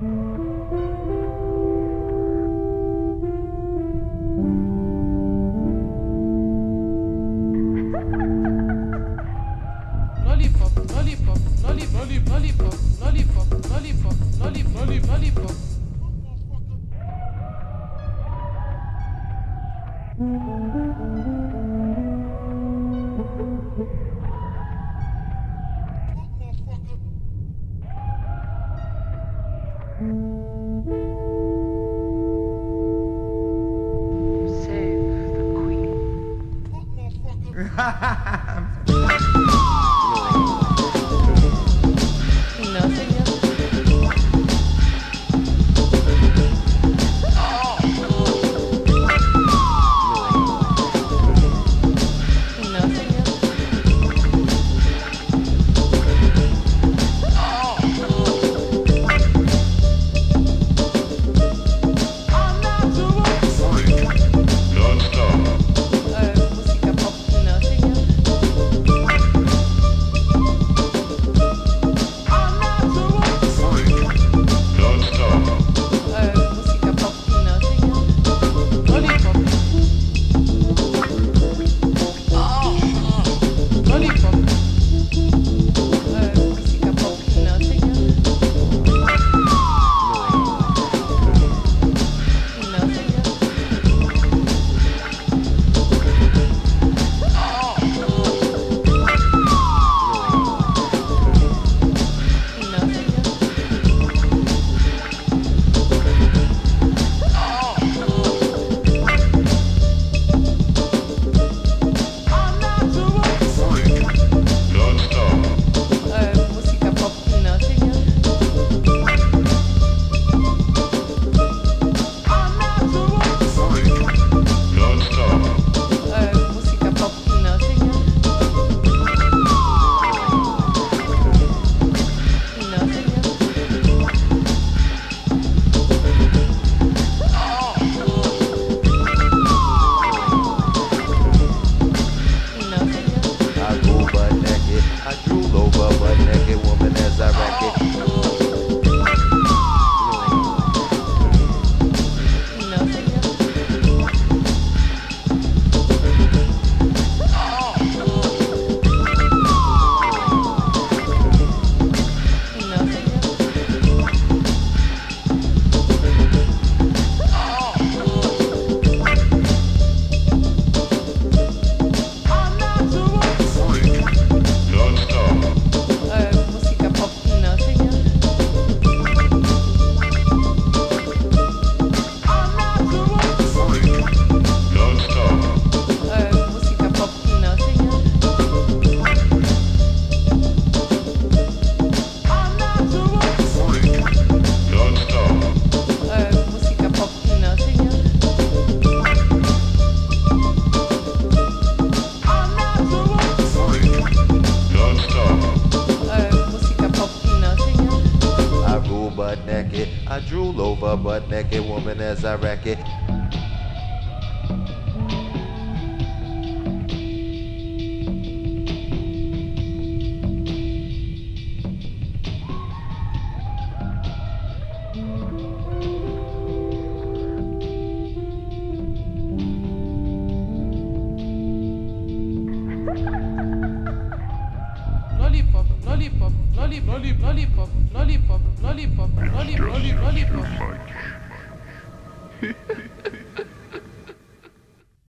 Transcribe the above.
lollipop, lollipop, lollipop, lollipop. ha ha ha a butt naked woman as I rack it. lollipop, lollipop, lollipop, lollipop, lollipop, lollipop.